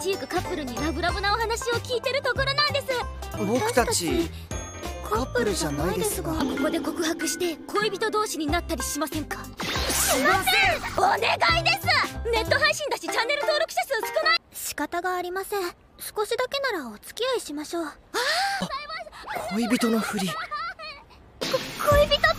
ちゆくカップルにラブラブなお話を聞いてるところなんです。僕たちカップルじゃないですが。ここで告白して恋人同士になったりしませんか？しません。お願いです。ネット配信だしチャンネル登録者数少ない。仕方がありません。少しだけならお付き合いしましょう。恋人のふり。恋人ってどう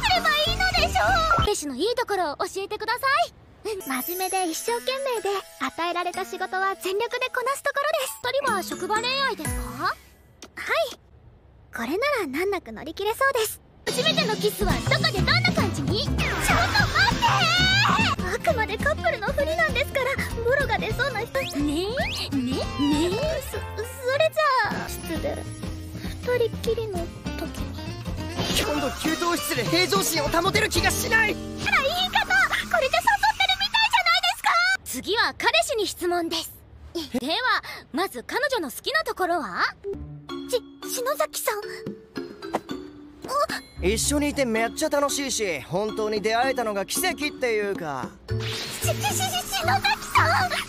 すればいいのでしょ彼氏のいいところを教えてください。う真面目で一生懸命で与えられた仕事は全力でこなすところです。二人は職場恋愛ですか？はい。これなら難なく乗り切れそうです。初めてのキスはどこでどんな感じ？にちょっと待あくまでカップルのふりなんですからボロが出そうな人。ってねえねえ。ねえそそれじゃあ失礼。二人っきりの時に今度給湯室で平常心を保てる気がしない。あらいい方！これじゃ次は彼氏に質問です。ではまず彼女の好きなところは？し篠崎さん。一緒にいてめっちゃ楽しいし本当に出会えたのが奇跡っていうか。しししし篠崎さん。抱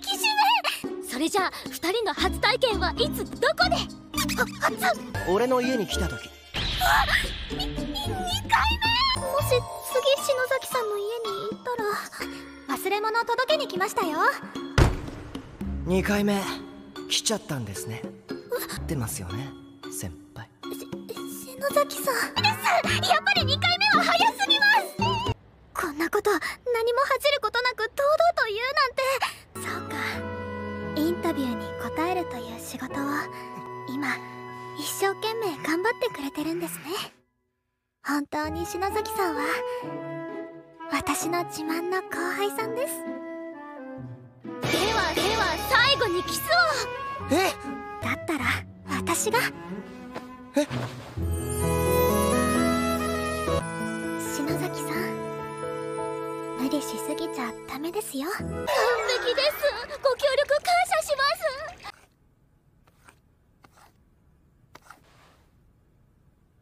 きしめ。それじゃあ2人の初体験はいつどこで？初俺の家に来た時。2回忘れ物を届けに来ましたよ。2回目来ちゃったんですね。出ますよね先輩。篠崎さん。です。やっぱり2回目は早すぎます。こんなこと何も恥じることなく堂々と言うなんて。そうか。インタビューに答えるという仕事を今一生懸命頑張ってくれてるんですね。本当に篠崎さんは私の自慢の後輩さんです。ではでは最後にキスを。え？だったら私が。え？篠崎さん無理しすぎちゃダメですよ。完璧です。ご協力感謝しま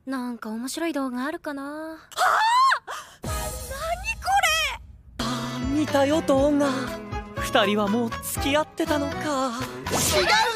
す。なんか面白い動画あるかな？見たよ動画二人はもう付き合ってたのか。違う